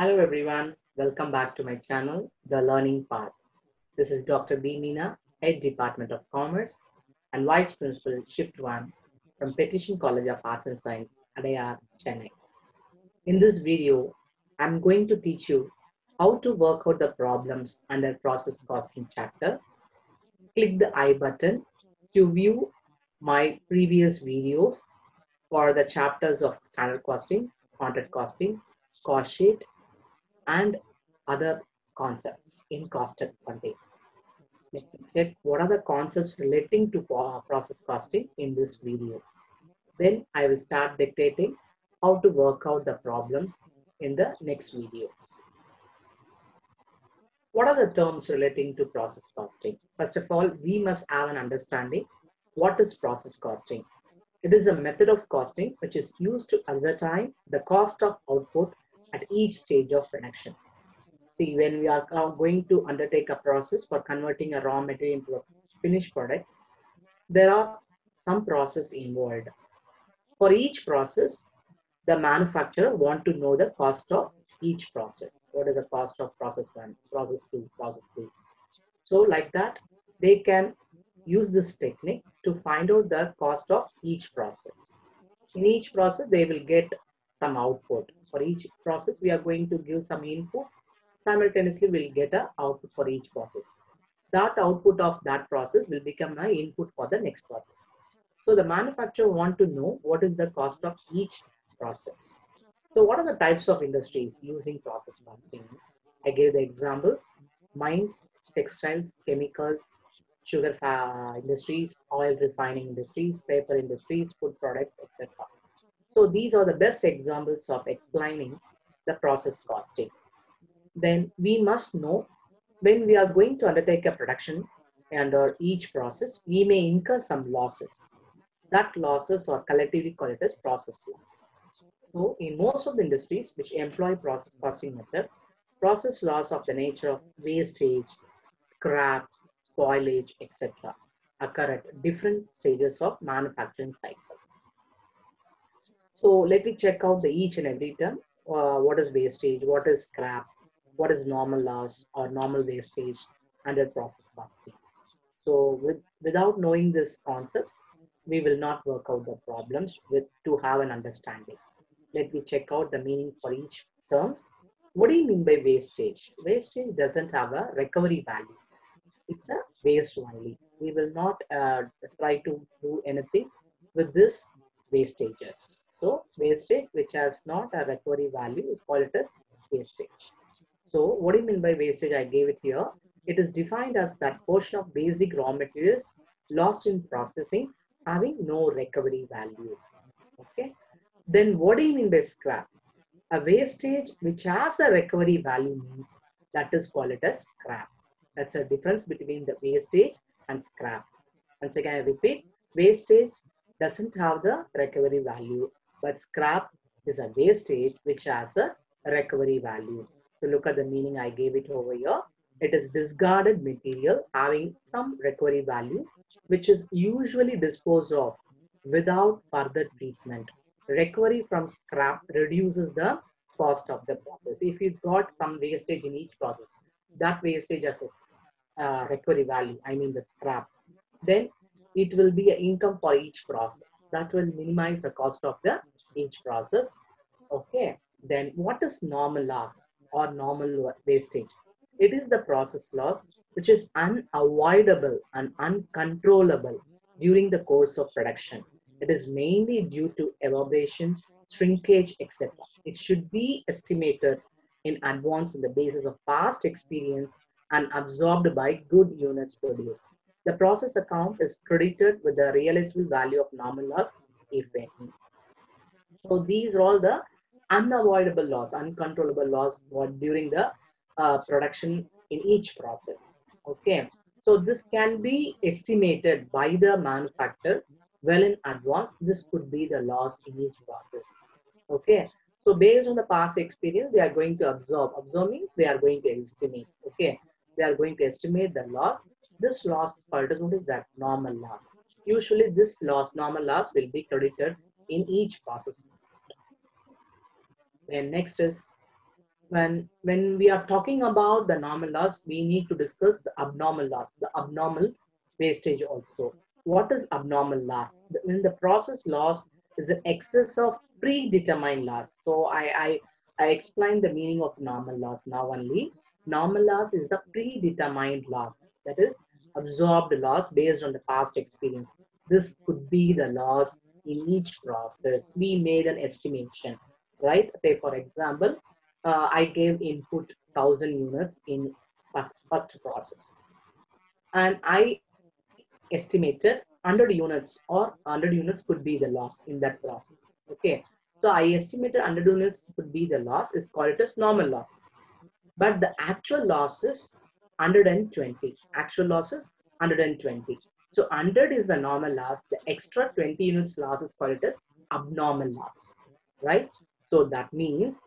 Hello everyone, welcome back to my channel, The Learning Path. This is Dr. B. Meena, Head Department of Commerce and Vice Principal Shift 1 from Patrician College of Arts and Science, Adayar, Chennai. In this video, I'm going to teach you how to work out the problems under process costing chapter. Click the I button to view my previous videos for the chapters of standard costing, contract costing, cost sheet, and other concepts in cost accounting. Check what are the concepts relating to process costing in this video. Then I will start dictating how to work out the problems in the next videos. What are the terms relating to process costing? First of all, we must have an understanding what is process costing. It is a method of costing which is used to ascertain the cost of output at each stage of production. See, when we are uh, going to undertake a process for converting a raw material into a finished product, there are some process involved. For each process, the manufacturer want to know the cost of each process. What is the cost of process one, process two, process three. So like that, they can use this technique to find out the cost of each process. In each process, they will get some output. For each process, we are going to give some input. Simultaneously, we'll get an output for each process. That output of that process will become an input for the next process. So the manufacturer want to know what is the cost of each process. So what are the types of industries using process costing? I gave the examples, mines, textiles, chemicals, sugar uh, industries, oil refining industries, paper industries, food products, etc. So these are the best examples of explaining the process costing. Then we must know when we are going to undertake a production under each process, we may incur some losses. That losses are collectively called as process loss. So in most of the industries which employ process costing method, process loss of the nature of wastage, scrap, spoilage, etc. occur at different stages of manufacturing cycle. So let me check out the each and every term. Uh, what is wastage? What is scrap? What is normal loss or normal wastage under process costing? So with, without knowing these concepts, we will not work out the problems with to have an understanding. Let me check out the meaning for each terms. What do you mean by wastage? Wastage doesn't have a recovery value. It's a waste only. We will not uh, try to do anything with this wastages. Wastage which has not a recovery value is called as wastage. So what do you mean by wastage? I gave it here. It is defined as that portion of basic raw materials lost in processing having no recovery value. Okay. Then what do you mean by scrap? A wastage which has a recovery value means that is called it as scrap. That's a difference between the wastage and scrap. Once again, I repeat, wastage doesn't have the recovery value but scrap is a wastage which has a recovery value. So look at the meaning I gave it over here. It is discarded material having some recovery value, which is usually disposed of without further treatment. Recovery from scrap reduces the cost of the process. If you got some wastage in each process, that wastage has a uh, recovery value, I mean the scrap, then it will be an income for each process that will minimize the cost of the each process. Okay, then what is normal loss or normal wastage? It is the process loss which is unavoidable and uncontrollable during the course of production. It is mainly due to evaporation, shrinkage, etc. It should be estimated in advance on the basis of past experience and absorbed by good units produced. The process account is credited with the realizable value of normal loss, if any. So these are all the unavoidable loss, uncontrollable loss during the uh, production in each process. Okay. So this can be estimated by the manufacturer well in advance. This could be the loss in each process. Okay. So based on the past experience, they are going to absorb. Absorb means they are going to estimate. Okay. They are going to estimate the loss this loss is called as what is that? Normal loss. Usually this loss, normal loss will be credited in each process. And next is when when we are talking about the normal loss, we need to discuss the abnormal loss, the abnormal wastage also. What is abnormal loss? When the process loss is an excess of predetermined loss. So I, I, I explained the meaning of normal loss now only. Normal loss is the predetermined loss. That is absorbed loss based on the past experience. This could be the loss in each process. We made an estimation, right? Say for example, uh, I gave input 1000 units in first, first process. And I estimated 100 units or 100 units could be the loss in that process. Okay. So I estimated 100 units could be the loss is called it as normal loss. But the actual loss is 120. Actual losses 120. So 100 is the normal loss. The extra 20 units loss is called as abnormal loss, right? So that means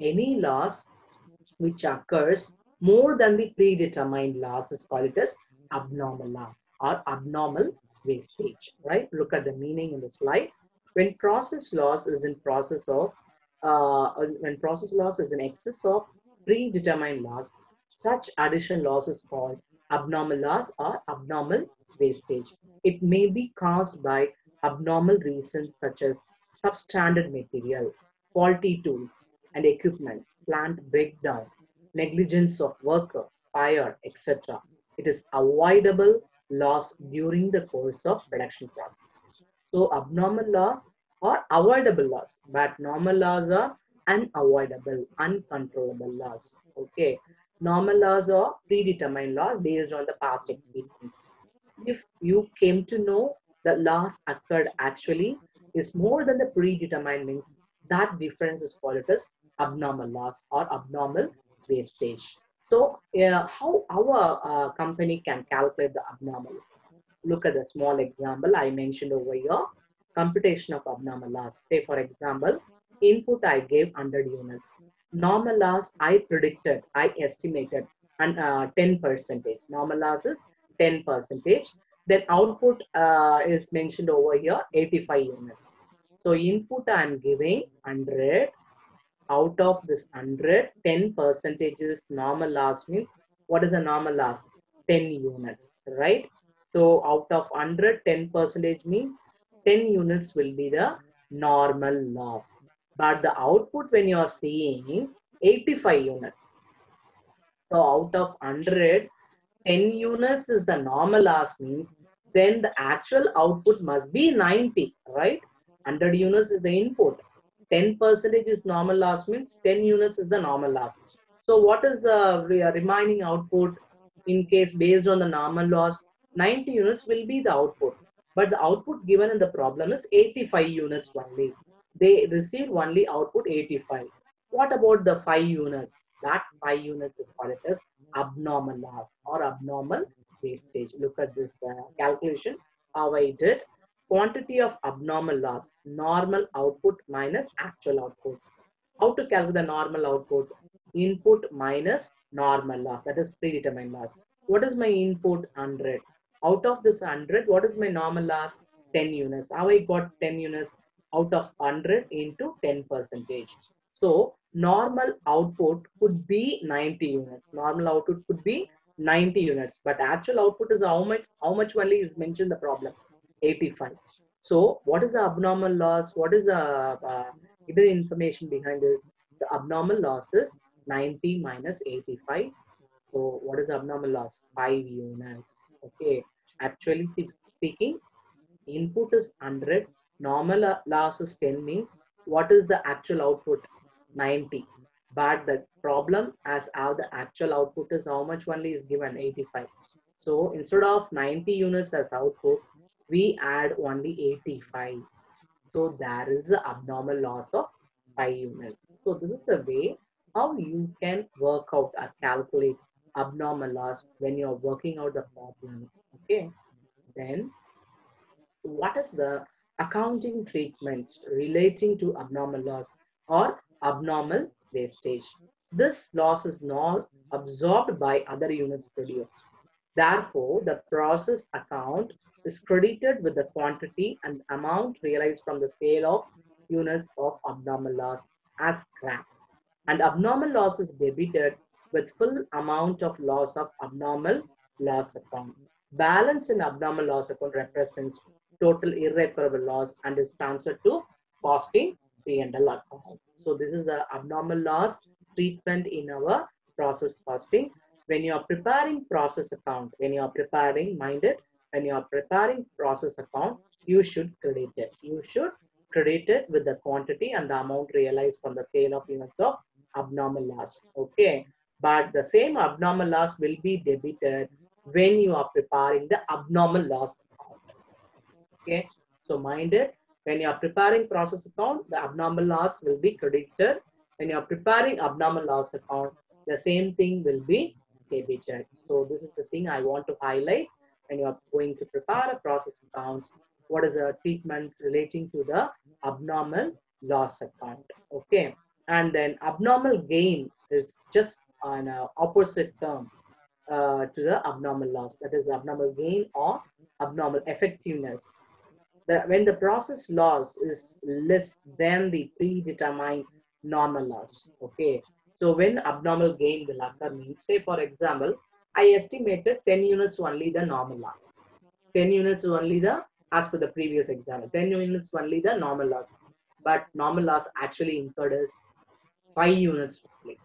any loss which occurs more than the predetermined loss is called as abnormal loss or abnormal wastage, right? Look at the meaning in the slide. When process loss is in process of, uh, when process loss is in excess of predetermined loss, such addition loss is called abnormal loss or abnormal wastage. It may be caused by abnormal reasons such as substandard material, faulty tools and equipments, plant breakdown, negligence of worker, fire, etc. It is avoidable loss during the course of production process. So abnormal loss or avoidable loss, but normal loss are unavoidable, uncontrollable loss. Okay. Normal loss or predetermined loss based on the past experience. If you came to know the loss occurred actually is more than the predetermined means that difference is called as abnormal loss or abnormal wastage. So uh, how our uh, company can calculate the abnormal Look at the small example I mentioned over here. Computation of abnormal loss. Say for example, input I gave 100 units. Normal loss I predicted, I estimated and uh, 10 percentage. Normal loss is 10 percentage. Then output uh, is mentioned over here 85 units. So input I am giving 100 out of this 100, 10 percentage is normal loss means what is a normal loss? 10 units, right? So out of 100, 10 percentage means 10 units will be the normal loss. But the output when you are seeing 85 units. So out of 100, 10 units is the normal loss means then the actual output must be 90, right? 100 units is the input 10 percentage is normal loss means 10 units is the normal loss. So what is the uh, remaining output in case based on the normal loss? 90 units will be the output. But the output given in the problem is 85 units only. They received only output 85. What about the 5 units? That 5 units is called as abnormal loss or abnormal wastage. Look at this uh, calculation, how I did quantity of abnormal loss, normal output minus actual output. How to calculate the normal output? Input minus normal loss, that is predetermined loss. What is my input? 100. Out of this 100, what is my normal loss? 10 units. How I got 10 units? Out of 100 into 10 percentage. So normal output could be 90 units. Normal output could be 90 units, but actual output is how much, how much only is mentioned the problem. 85. So what is the abnormal loss? What is the uh, hidden information behind this? The abnormal loss is 90 minus 85. So what is the abnormal loss? 5 units. Okay. Actually speaking, input is 100. Normal loss is 10 means what is the actual output? 90. But the problem as how the actual output is how much only is given 85. So instead of 90 units as output, we add only 85. So there is an abnormal loss of 5 units. So this is the way how you can work out or calculate abnormal loss when you're working out the problem. Okay. Then what is the accounting treatment relating to abnormal loss or abnormal wastage? This loss is not absorbed by other units produced. Therefore, the process account is credited with the quantity and amount realized from the sale of units of abnormal loss as scrap. and abnormal loss is debited with full amount of loss of abnormal loss account. Balance in abnormal loss account represents total irreparable loss and is transferred to costing P&L account. So this is the abnormal loss treatment in our process costing. When you are preparing process account, when you are preparing, mind it, when you are preparing process account, you should credit it. You should credit it with the quantity and the amount realized from the sale of units of abnormal loss. Okay. But the same abnormal loss will be debited when you are preparing the abnormal loss. Okay. So mind it, when you are preparing process account, the abnormal loss will be credited. When you are preparing abnormal loss account, the same thing will be debited. So this is the thing I want to highlight when you are going to prepare a process accounts. What is a treatment relating to the abnormal loss account? Okay. And then abnormal gain is just an uh, opposite term uh, to the abnormal loss. That is abnormal gain or abnormal effectiveness. The, when the process loss is less than the predetermined normal loss. Okay. So when abnormal gain will occur means, say for example, I estimated 10 units only the normal loss. 10 units only the, as per the previous example, 10 units only the normal loss. But normal loss actually incurred is 5 units only.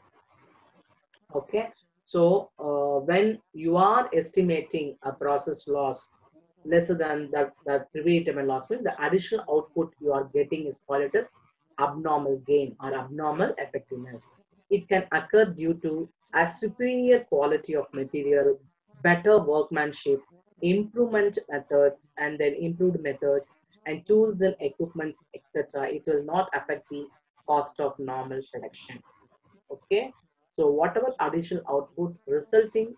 Okay. So uh, when you are estimating a process loss lesser than that, that predetermined loss means the additional output you are getting is called as abnormal gain or abnormal effectiveness. It can occur due to a superior quality of material, better workmanship, improvement methods, and then improved methods and tools and equipments, etc. It will not affect the cost of normal production. Okay. So whatever additional output resulting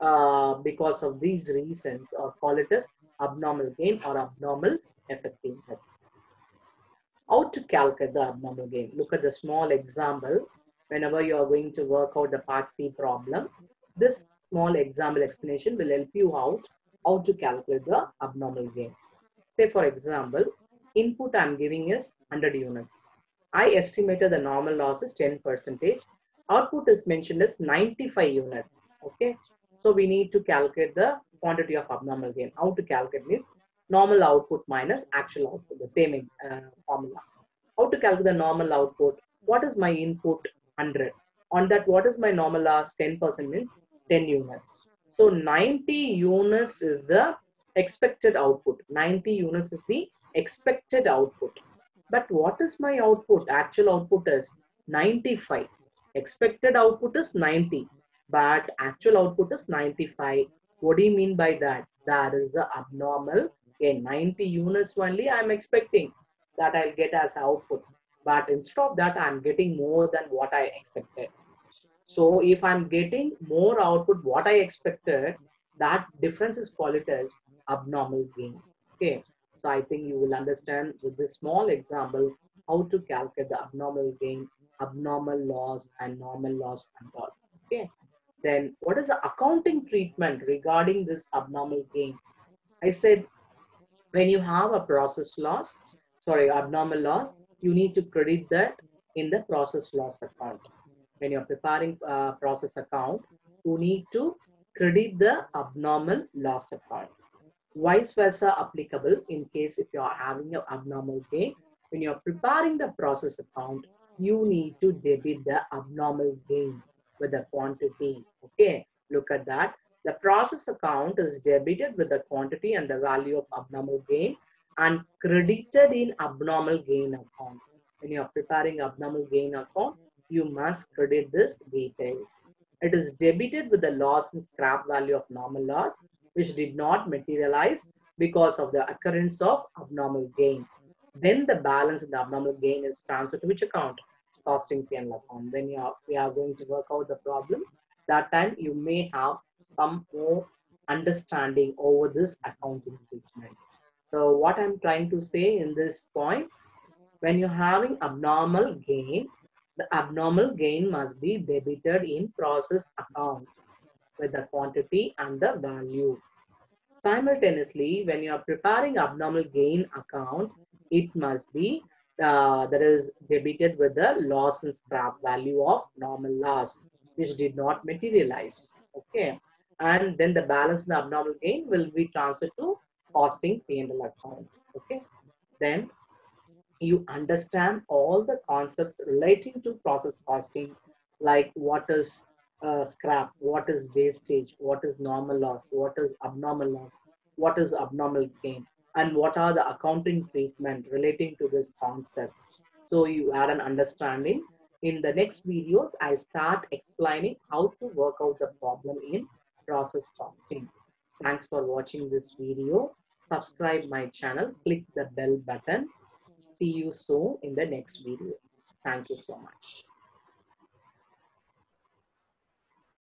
uh, because of these reasons or as abnormal gain or abnormal effectiveness. How to calculate the abnormal gain? Look at the small example. Whenever you are going to work out the part C problems, this small example explanation will help you out how to calculate the abnormal gain. Say for example, input I'm giving is 100 units. I estimated the normal loss is 10 percentage output is mentioned as 95 units. Okay. So we need to calculate the quantity of abnormal gain. How to calculate means normal output minus actual output, the same uh, formula. How to calculate the normal output? What is my input? 100. On that, what is my normal loss? 10% means 10 units. So 90 units is the expected output. 90 units is the expected output. But what is my output? Actual output is 95 expected output is 90 but actual output is 95 what do you mean by that that is the abnormal okay 90 units only i'm expecting that i'll get as output but instead of that i'm getting more than what i expected so if i'm getting more output what i expected that difference is called as abnormal gain okay so i think you will understand with this small example how to calculate the abnormal gain abnormal loss and normal loss and all. Okay. Then what is the accounting treatment regarding this abnormal gain? I said when you have a process loss, sorry, abnormal loss, you need to credit that in the process loss account. When you're preparing a process account, you need to credit the abnormal loss account. Vice versa applicable in case if you are having an abnormal gain. When you're preparing the process account, you need to debit the abnormal gain with the quantity. Okay, look at that. The process account is debited with the quantity and the value of abnormal gain and credited in abnormal gain account. When you are preparing abnormal gain account, you must credit this details. It is debited with the loss and scrap value of normal loss, which did not materialize because of the occurrence of abnormal gain. Then the balance in the abnormal gain is transferred to which account? Costing P&L account. When you are, we are going to work out the problem, that time you may have some more understanding over this accounting treatment. So what I'm trying to say in this point, when you're having abnormal gain, the abnormal gain must be debited in process account with the quantity and the value. Simultaneously, when you are preparing abnormal gain account, it must be uh, that is debited with the loss and scrap value of normal loss, which did not materialize. Okay. And then the balance in the abnormal gain will be transferred to costing P&L account. Okay. Then you understand all the concepts relating to process costing, like what is uh, scrap, what is wastage, what is normal loss, what is abnormal loss, what is abnormal gain, and what are the accounting treatment relating to this concept. So you add an understanding. In the next videos, I start explaining how to work out the problem in process costing. Thanks for watching this video. Subscribe my channel, click the bell button. See you soon in the next video. Thank you so much.